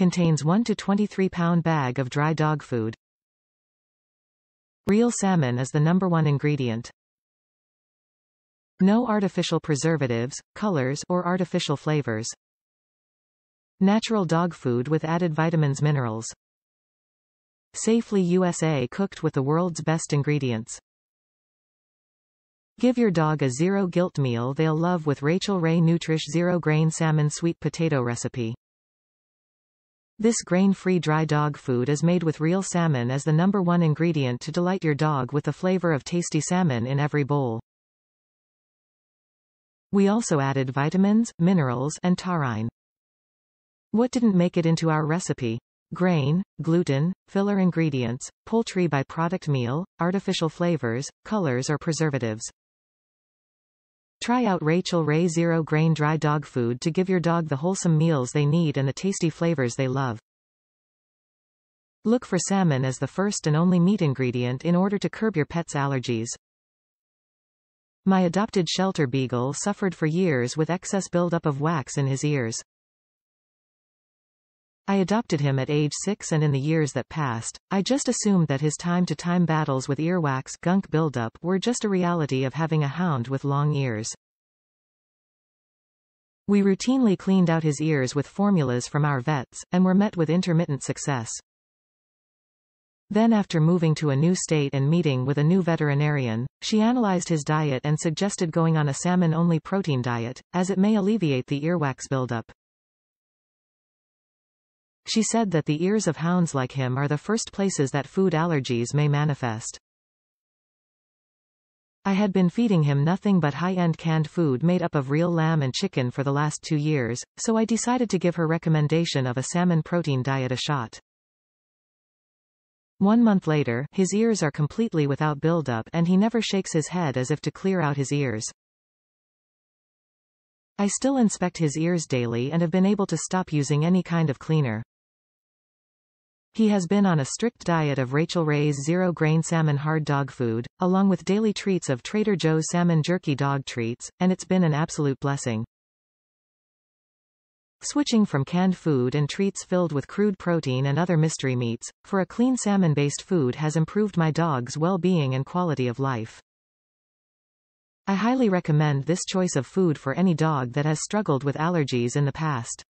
contains 1 to 23 pound bag of dry dog food. Real salmon is the number one ingredient. No artificial preservatives, colors, or artificial flavors. Natural dog food with added vitamins minerals. Safely USA cooked with the world's best ingredients. Give your dog a zero guilt meal they'll love with Rachael Ray Nutrish Zero Grain Salmon Sweet Potato Recipe. This grain-free dry dog food is made with real salmon as the number one ingredient to delight your dog with the flavor of tasty salmon in every bowl. We also added vitamins, minerals, and taurine. What didn't make it into our recipe? Grain, gluten, filler ingredients, poultry byproduct meal, artificial flavors, colors or preservatives. Try out Rachael Ray Zero Grain Dry Dog Food to give your dog the wholesome meals they need and the tasty flavors they love. Look for salmon as the first and only meat ingredient in order to curb your pet's allergies. My adopted shelter beagle suffered for years with excess buildup of wax in his ears. I adopted him at age 6 and in the years that passed, I just assumed that his time-to-time -time battles with earwax gunk buildup were just a reality of having a hound with long ears. We routinely cleaned out his ears with formulas from our vets, and were met with intermittent success. Then after moving to a new state and meeting with a new veterinarian, she analyzed his diet and suggested going on a salmon-only protein diet, as it may alleviate the earwax buildup. She said that the ears of hounds like him are the first places that food allergies may manifest. I had been feeding him nothing but high-end canned food made up of real lamb and chicken for the last two years, so I decided to give her recommendation of a salmon protein diet a shot. One month later, his ears are completely without buildup and he never shakes his head as if to clear out his ears. I still inspect his ears daily and have been able to stop using any kind of cleaner. He has been on a strict diet of Rachael Ray's zero-grain salmon hard dog food, along with daily treats of Trader Joe's salmon jerky dog treats, and it's been an absolute blessing. Switching from canned food and treats filled with crude protein and other mystery meats, for a clean salmon-based food has improved my dog's well-being and quality of life. I highly recommend this choice of food for any dog that has struggled with allergies in the past.